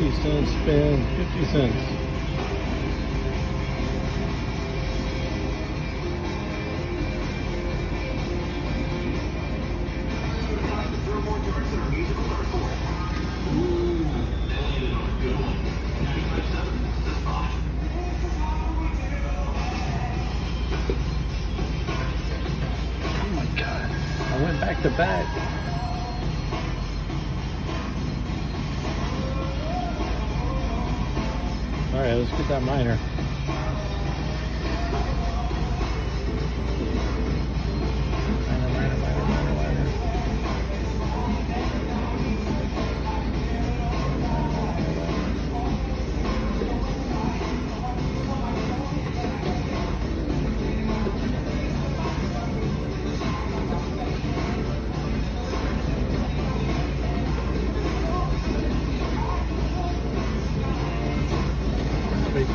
cent spin, 50 cents. Oh my god. I went back to back. Alright, let's get that. Minor,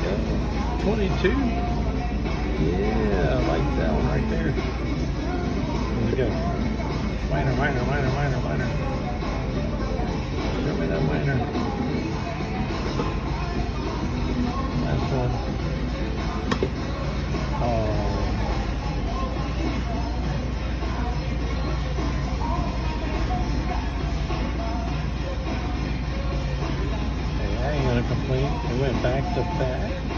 There go. 22. Yeah, I like that one right there. There we go. Minor, minor, minor, minor, minor. Show me that minor. Hey, I ain't gonna complain. It went back to back.